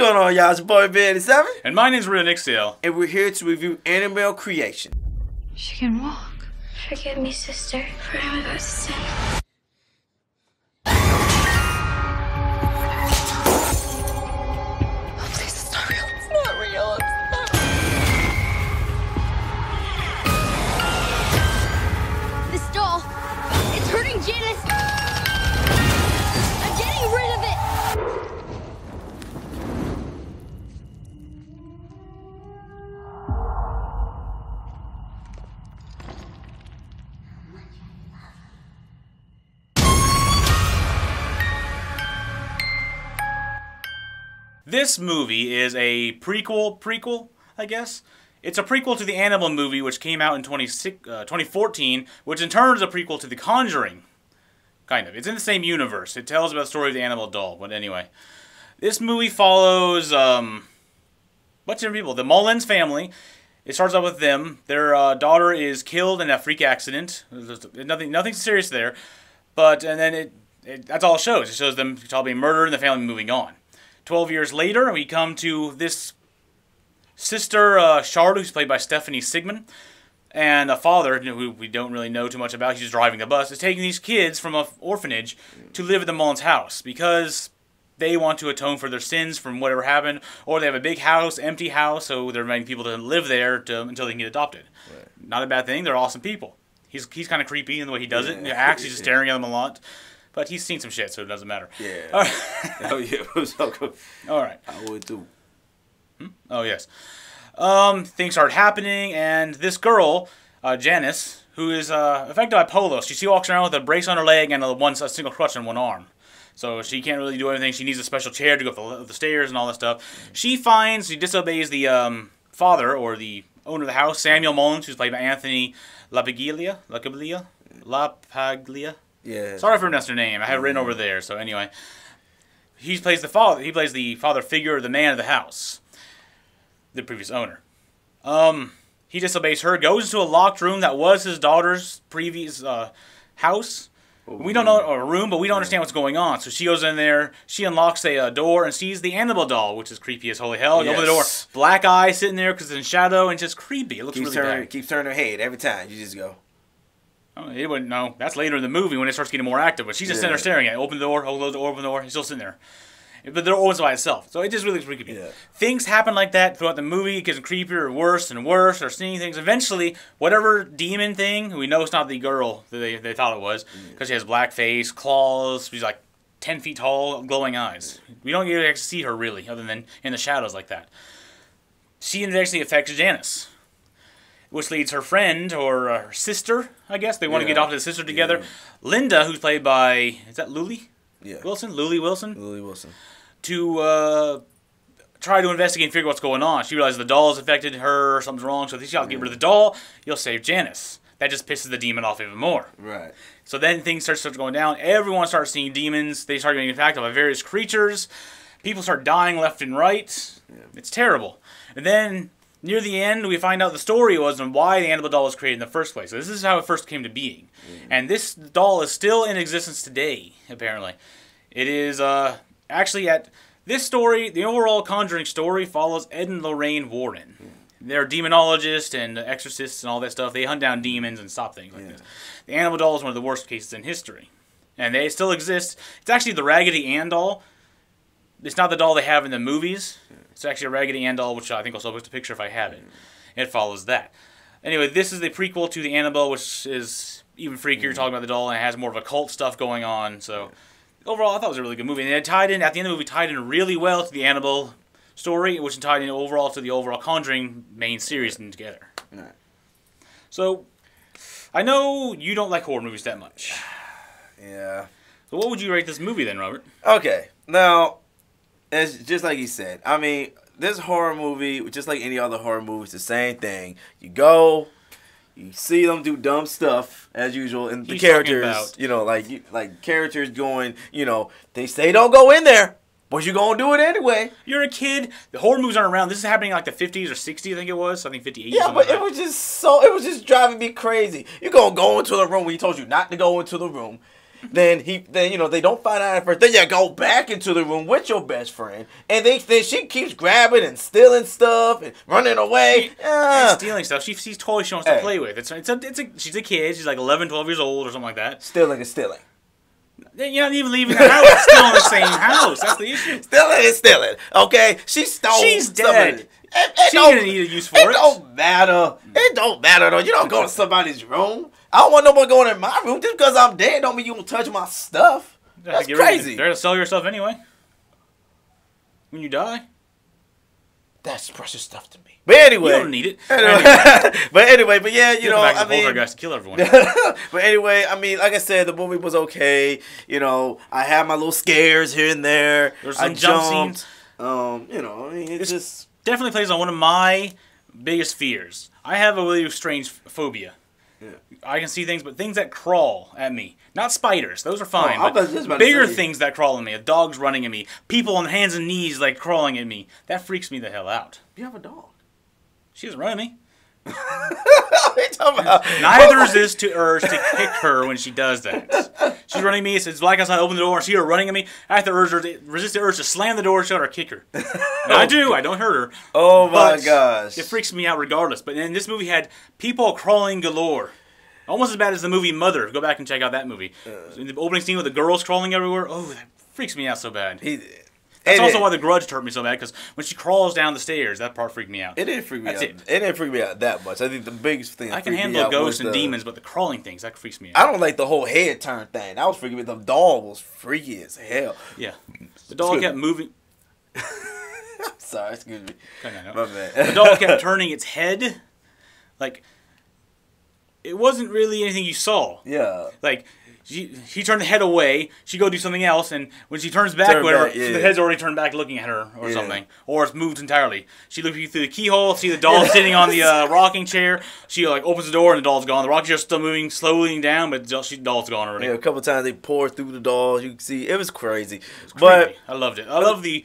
going on, y'all? It's your boy Ben87. And my name's Rionyxiel. And we're here to review Annabelle Creation. She can walk. Forgive me, sister, for I'm about to sin. This movie is a prequel, prequel, I guess. It's a prequel to the Annabelle movie, which came out in 26 uh, 2014, which in turn is a prequel to The Conjuring. Kind of. It's in the same universe. It tells about the story of the Annabelle doll. But anyway, this movie follows um, bunch of people. The Mullins family. It starts out with them. Their uh, daughter is killed in a freak accident. There's nothing, nothing serious there. But and then it, it that's all it shows. It shows them all being murdered and the family moving on. Twelve years later, we come to this sister uh, Charlotte, who's played by Stephanie Sigman, and a father who we don't really know too much about. He's driving the bus. Is taking these kids from an orphanage to live at the Mullins house because they want to atone for their sins from whatever happened, or they have a big house, empty house, so they're inviting people to live there to, until they can get adopted. Not a bad thing. They're awesome people. He's he's kind of creepy in the way he does it. And he acts. He's just staring at them a lot. But he's seen some shit, so it doesn't matter. Yeah. All right. oh, yeah. So good. All right. I would too. Oh yes. Um, things start happening, and this girl, uh, Janice, who is uh, affected by polio, she, she walks around with a brace on her leg and a one a single crutch on one arm. So she can't really do anything. She needs a special chair to go up the, the stairs and all that stuff. She finds she disobeys the um, father or the owner of the house, Samuel Mullins, who's played by Anthony LaPaglia. LaPaglia. LaPaglia. Yeah. Sorry for pronounced her name. I had it written over there. So anyway, he plays the father. He plays the father figure, the man of the house, the previous owner. Um, he disobeys her, goes into a locked room that was his daughter's previous uh, house. We don't know a room, but we don't understand what's going on. So she goes in there. She unlocks a uh, door and sees the Annabelle doll, which is creepy as holy hell. You Open the door, black eye sitting there because it's in shadow and just creepy. It looks Keeps really turning, bad. keeps turning her head every time. You just go. Oh, he wouldn't know. That's later in the movie when it starts getting more active. But she's just sitting there staring at it. Open the door, close the door, open the door. He's still sitting there. But the door opens by itself. So it just really looks creepy. Yeah. Things happen like that throughout the movie. It gets creepier or worse and worse. Or seeing things. Eventually, whatever demon thing, we know it's not the girl that they, they thought it was. Because she has black face, claws. She's like 10 feet tall, glowing eyes. We don't get to see her really, other than in the shadows like that. She eventually affects Janice which leads her friend or uh, her sister, I guess. They want to get off to the sister together. Yeah. Linda, who's played by, is that Luli Yeah. Wilson? Luli Wilson? Lily Wilson. To uh, try to investigate and figure what's going on. She realizes the doll's affected her, something's wrong, so got to get rid of the doll. You'll save Janice. That just pisses the demon off even more. Right. So then things start, start going down. Everyone starts seeing demons. They start getting attacked by various creatures. People start dying left and right. Yeah. It's terrible. And then near the end, we find out the story was and why the Annabelle doll was created in the first place. So this is how it first came to being. And this doll is still in existence today, apparently. It is uh, actually at this story, the overall Conjuring story follows Ed and Lorraine Warren. They're demonologists and exorcists and all that stuff. They hunt down demons and stop things like this. The Annabelle doll is one of the worst cases in history. And they still exist. It's actually the Raggedy Ann doll. It's not the doll they have in the movies. It's actually a Raggedy Ann doll, which I think I'll post a picture if I have it. It follows that. Anyway, this is the prequel to the Annabelle, which is even freakier, mm-hmm. talking about the doll, and it has more of a cult stuff going on. So overall, I thought it was a really good movie. And it tied in, at the end of the movie, tied in really well to the Annabelle story, which tied in overall to the overall Conjuring main series and together. Right. So, I know you don't like horror movies that much. Yeah. So what would you rate this movie then, Robert? Okay. Now, it's just like he said. I mean, this horror movie, just like any other horror movie, it's the same thing. You go, you see them do dumb stuff as usual, and the He's characters, you know, like you, like characters going, you know, they say don't go in there, but you gonna do it anyway. You're a kid. The horror movies aren't around. This is happening in like the 50s or 60s, I think it was. I think 58. Yeah, but it was just so it was just driving me crazy. You gonna go into the room when he told you not to go into the room. Then he then you know they don't find out at first. Then you go back into the room with your best friend, and they then she keeps grabbing and stealing stuff and running away. Yeah. And ah. stealing stuff. She sees toys she wants to play with. It's, it's, a, it's a, she's a kid. She's like 11, 12 years old or something like that. Stealing is stealing. You're not even leaving the house. It's still in the same house. That's the issue. Stealing is stealing. Okay, she stole. She's dead. it. It, She don't- didn't need a use for it it. don't matter. It don't matter though. You don't go to somebody's room. I don't want no one going in my room just because I'm dead. Don't mean you won't touch my stuff. That's Get rid of it. crazy. They're to sell your stuff anyway. When you die, That's precious stuff to me. But anyway, you don't need it. Anyway, but anyway, but yeah, you You know, know, back I to Poltergeist mean, to kill everyone. but anyway, I mean, like I said, the movie was okay. You know, I had my little scares here and there. There's I jump jumped. scenes. Um, you know, I mean, it's, just Definitely plays on one of my biggest fears. I have a really strange phobia. I can see things, but things that crawl at me. Not spiders; those are oh, fine. Oh, but bigger things that crawl at me. A Dogs running at me. People on hands and knees like crawling at me. That freaks me the hell out. you have a dog. She doesn't run at me. what are you talking about? Neither is this to urge to kick her when she does that. She's running me. It's black outside. I open the door and see her running at me. I have to urge her to resist the urge to slam the door shut or kick her. And I oh, do. I don't hurt her. Oh my gosh! It freaks me out regardless. But then this movie had people crawling galore. Almost as bad as the movie Mother. Go back and check out that movie. In the opening scene with the girls crawling everywhere. Oh, that freaks me out so bad. He, That's it- also why The Grudge hurt me so bad because when she crawls down the stairs, that part freaked me out. It didn't freak me That's out. it. It. didn't freak me out that much. I think the biggest thing I can handle ghosts and the- demons, but the crawling things that freaks me out. I don't like the whole head turn thing. That was freaking me. The doll was freaky as hell. Yeah, the doll kept moving. Sorry, excuse me. I don't know. My bad. the doll kept turning its head, like it wasn't really anything you saw. yeah. Like she, she turned the head away. She go do something else, and when she turns back, Turn whatever, back, yeah. the head's already turned back, looking at her or Yeah. something, or it's moved entirely. She looks through the keyhole, see the doll sitting on the uh, rocking chair. She like opens the door, and the doll's gone. The rocking chair's still moving slowly down, but the doll- she, doll's gone already. Yeah, a couple times they pour through the doll. You can see it was crazy. Creepy. but I loved it. I love the.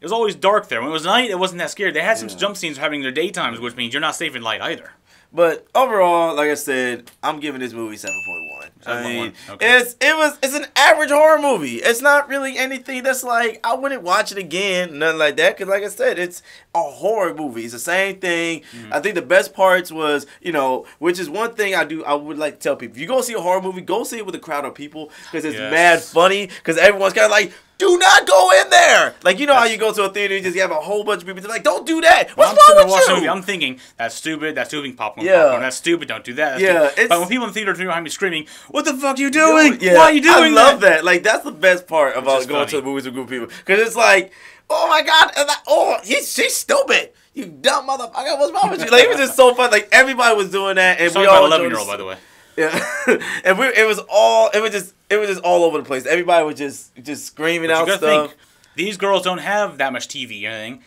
It was always dark there. When it was night, it wasn't that scary. They had some jump scenes having their daytimes, which means you're not safe in light either. But overall, like I said, I'm giving this movie seven point one. I mean, okay. it's it was it's an average horror movie. It's not really anything that's like I wouldn't watch it again, nothing like that. Cause like I said, it's a horror movie. It's the same thing. Mm-hmm. I think the best parts was you know, which is one thing I do. I would like to tell people: if you go see a horror movie, go see it with a crowd of people because it's Yes. mad funny. Because everyone's kind of like. Do not go in there. Like you know how you go to a theater, you just have a whole bunch of people. They're like, "Don't do that. What's I'm wrong with you?" movie, I'm thinking that's stupid. That's stupid. Popcorn. Yeah. Popcorn. That's stupid. Don't do that. That's Yeah, But when people in the theater are behind me screaming, "What the fuck are you doing? Yeah, Why are you doing I love that? Like that's the best part about going to the movies with group of people because it's like, oh my god, that- oh he's she's stupid. You dumb motherfucker. What's wrong with you? Like it was just so fun. Like everybody was doing that, and Sorry we all 11 year old, by the way. Yeah, and we it was all it was just it was just all over the place. Everybody was just just screaming But out stuff. think, these girls don't have that much TV or anything.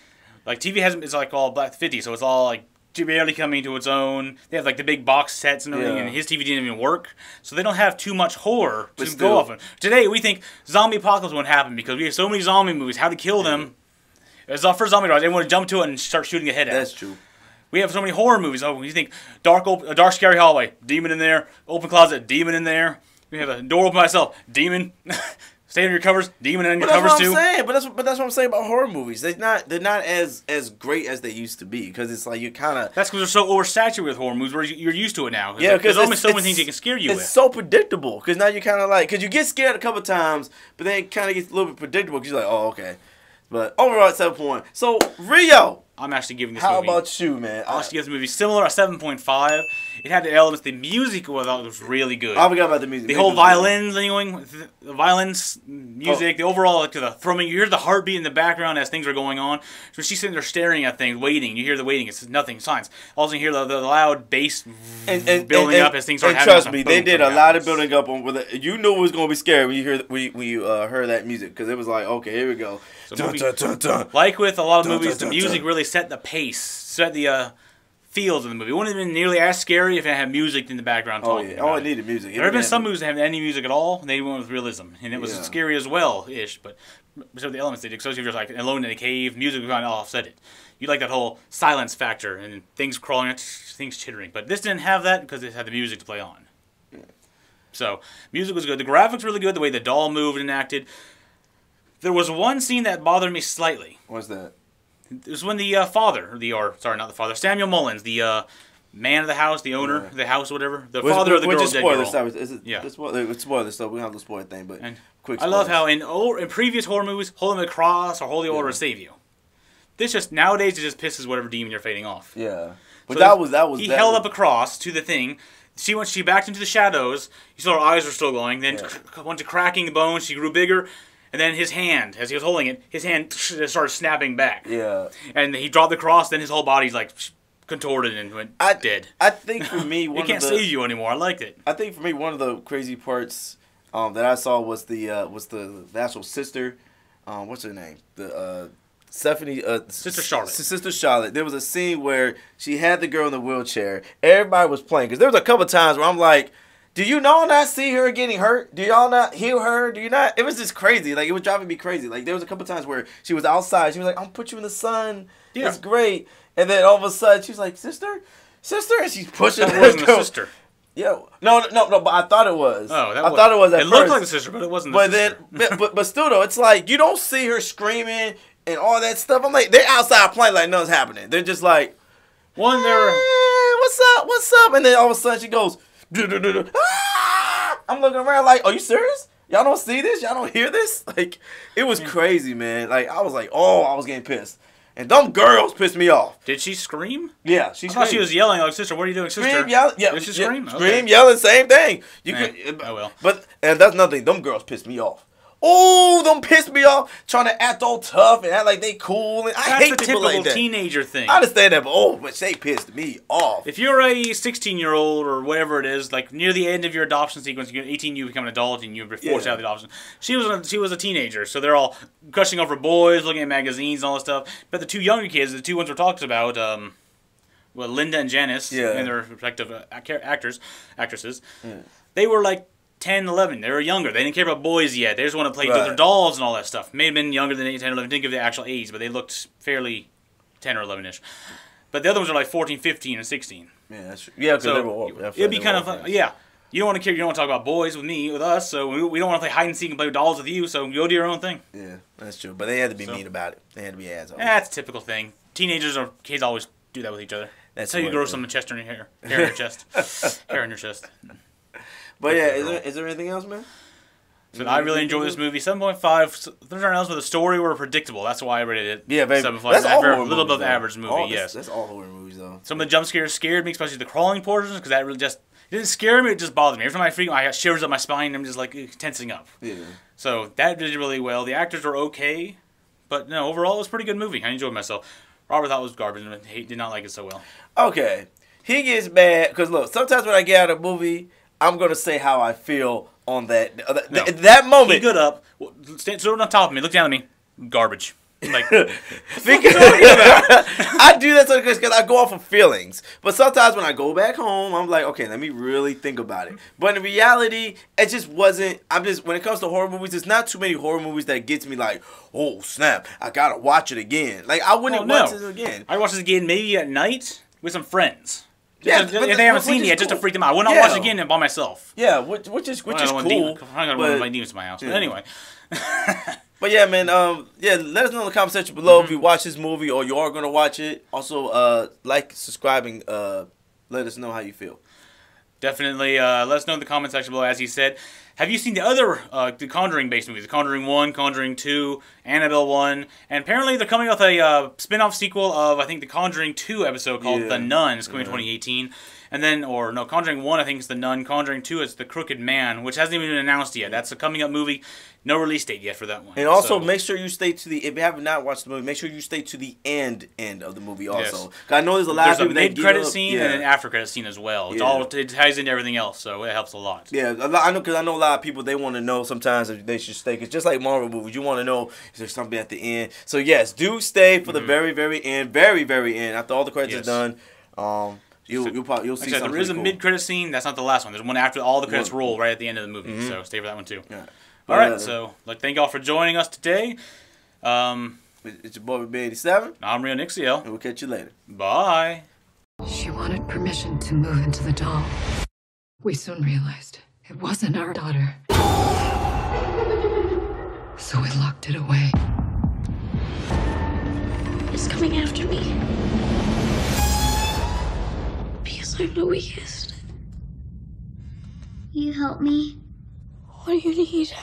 Like TV hasn't. It's like all Black 50, so it's all like barely coming to its own. They have like the big box sets and everything, Yeah. and his TV didn't even work, so they don't have too much horror to still. go off of. Today we think zombie apocalypse won't happen because we have so many zombie movies. How to kill them? It's our first zombie rise. Everyone would jump to it and start shooting a head at. That's true. We have so many horror movies. Oh, you think dark, a dark, scary hallway, demon in there, open closet, demon in there. We have a door open by itself, demon. Stay under your covers, demon in your covers what I'm too. saying. But that's but that's what I'm saying about horror movies. They're not they're not as as great as they used to be because it's like you kind of That's because they're so oversaturated with horror movies. Where you- you're used to it now. 'Cause Yeah, because there's only so many things they can scare you it's with. so predictable. Because now you kind of like, because you get scared a couple times, but then it kind of gets a little bit predictable. Because you're like, oh, okay. But overall, it's seven point. So Rio, I'm actually giving this how movie. about you, man? I I, actually give this movie similar a 7.5. It had the elements. The music was, was really good. I forgot about the music. the whole violins going, the violins, music, Oh. the overall like the thrumming. You hear the heartbeat in the background as things are going on. So she's sitting there staring at things, waiting. You hear the waiting. It's nothing. Silence. Also, you hear the, the loud bass And, and, building and- up as things and happening. trust me, they did a lot of building up on. With it. You knew it was gonna be scary when you hear when you, when you uh, heard that music because it was like, okay, here we go. So Dun, movie- dun, dun. Like with a lot of movies, the music really set the pace, set the uh, feels of the movie. It wouldn't have been nearly as scary if it had music in the background Oh yeah, oh, it. it needed music. There have been some movies that have any music at all. and They went with realism, and it was Yeah. scary as well, ish. But so the elements they did, especially if you're like alone in a cave, music would kind of offset it. You like that whole silence factor and things crawling, things chittering. But this didn't have that because it had the music to play on. So music was good. The graphics were really good. The way the doll moved and acted. There was one scene that bothered me slightly. What's that? It was when the uh, father, the or sorry, not the father, Samuel Mullins, the uh, man of the house, the owner of the house, whatever, the Which- father of the girl, dead girl. stuff. Is it, Yeah. It's spoiler, it's spoiler stuff. We don't have to spoil thing, but And quick. I love how in old, in previous horror movies, holding the cross or holy order will save you. This just nowadays it just pisses whatever demon you're fighting off. Yeah, but So that was that was he that held was, up a cross to the thing. She went. She backed into the shadows. You saw her eyes were still glowing. Then Yeah. went to cracking the bone. She grew bigger, and then his hand, as he was holding it, his hand started snapping back. Yeah, And he dropped the cross. Then his whole body's like contorted and went I dead. I think for me It one can't of the save you anymore. I liked it. I think for me one of the crazy parts um, that I saw was the uh, was the, the actual sister. Um, what's her name? The uh, Stephanie. Uh, Sister Charlotte. Sister Charlotte. There was a scene where she had the girl in the wheelchair. Everybody was playing because there was a couple times where I'm like. Do you all not see her getting hurt? Do y'all not heal her? Do you not? It was just crazy. Like it was driving me crazy. Like there was a couple times where she was outside. She was like, "I'm put you in the sun. Yeah. It's great." And then all of a sudden, she was like, "Sister, sister," and she's pushing That wasn't the sister. Yeah, no, no, no, but I thought it was. Oh, that I was, thought it was at It looked like the sister, but it wasn't. The but sister. then, but, but but still though, it's like you don't see her screaming and all that stuff. I'm like, they're outside playing like nothing's happening. They're just like, one "Eh, there. what's up, what's up? And then all of a sudden she goes. Ah! I'm looking around like, are you serious? Y'all don't see this? Y'all don't hear this? Like, it was crazy, man. Like, I was like, oh, I was getting pissed. And them girls pissed me off. Did she scream? Yeah, she I thought she was yelling like, "Sister, what are you doing, sister?" Scream, yell, yeah, Did she yeah, scream? Okay. scream, yelling, same thing. You Eh, could, oh well. But and that's nothing. Them girls pissed me off. Oh, them piss me off. Trying to act all tough and act like they cool. And I That's hate a people typical like that. teenager thing. I understand that, but oh, but they pissed me off. If you're a 16 year old or whatever it is, like near the end of your adoption sequence, you're 18, you become an adult and you're forced Yeah. out of the adoption. She was a, she was a teenager, so they're all gushing over boys, looking at magazines and all this stuff. But the two younger kids, the two ones we're talking about, um, well, Linda and Janice, Yeah. and their respective uh, actors, actresses, they were like 10, 11. They were younger. They didn't care about boys yet. They just want to play with their dolls and all that stuff. May have been younger than 8, 10, 11. Didn't give the actual age, but they looked fairly 10 or 11 ish. But the other ones are like 14, 15, and 16. Yeah, that's true. Yeah, because So they were that's it'd be kind of uh, yeah. You don't want to care. You don't want to talk about boys with me, with us. So we, we don't want to play hide and seek and play with dolls with you. So go do your own thing. Yeah, that's true. But they had to be So- mean about it. They had to be assholes. That's a typical thing. Teenagers or kids always do that with each other. That's That's how you grow some chest in your hair, hair in your chest, hair in your chest. But yeah, is there, is there anything else, man? So I really enjoy this movie. Seven point five. There's nothing else, but the story were predictable. That's why I rated it. Yeah, baby. Seven That's all a little above though. average movie. All- yes. that's, that's all horror movies though. Some of the jump scares scared me, especially the crawling portions, because that really just it didn't scare me. It just bothered me. Every time I freak, I got shivers up my spine. And I'm just like tensing up. Yeah. So that did really well. The actors were okay, but no, overall it was a pretty good movie. I enjoyed myself. Robert thought it was garbage and he did not like it so well. Okay, he gets mad because look, sometimes when I get out of a movie, I'm gonna say how I feel on that uh, th- No. that He moment. good up, stand stood on top of me, look down at me, garbage. Like Because I do that because I go off of feelings. But sometimes when I go back home, I'm like, okay, let me really think about it. But in reality, it just wasn't. I'm just when it comes to horror movies, there's not too many horror movies that gets me like, oh snap, I gotta watch it again. Like I wouldn't Oh, no. watch it again. I watched this again maybe at night with some friends. Yeah, Just- but if they haven't seen it yet, just to freak them out. I would not Yeah. watch it again by myself. Yeah, which, which is which I is cool. demon- I'm gonna but- my demons to my house. yeah. But anyway, But yeah, man. Um, yeah. Let us know in the comment section below Mm-hmm. if you watch this movie or you are gonna watch it. Also, uh, like, subscribing. Uh, let us know how you feel. Definitely uh, let us know in the comment section below. As he said, have you seen the other uh, the Conjuring based movies? The Conjuring One, Conjuring Two, Annabelle One, and apparently they're coming with a uh, spin off sequel of I think the Conjuring Two episode called Yeah. The Nun. It's coming in 2018. And then, or no, Conjuring 1, I think it's The Nun. Conjuring 2, it's The Crooked Man, which hasn't even been announced yet. That's a coming up movie. No release date yet for that one. And also So- make sure you stay to the. If you have not watched the movie, make sure you stay to the end end of the movie. Yes. Also, 'Cause I know there's a lot There's of a people that mid credit scene yeah. and an after credit scene as well. It's Yeah. all it ties into everything else, so it helps a lot. Yeah, a lot, I know because I know a lot of people they want to know sometimes if they should stay. Cause just like Marvel movies, you want to know is there something at the end. So yes, do stay for the very very end, very very end after all the credits Mm-hmm. Yes. are done. Um, you So- you'll probably you'll see I said, there is a cool. mid credit scene. That's not the last one. There's one after all the credits One. roll right at the end of the movie. So stay for that one too. Yeah. All right. Uh, So like, thank y'all for joining us today. Um, It's your boy B87, I'm Rionyxiel. and we'll catch you later. Bye. She wanted permission to move into the doll. We soon realized It wasn't our daughter. So we locked it away. It's coming after me. Because I'm the weakest. You help me. What do you need?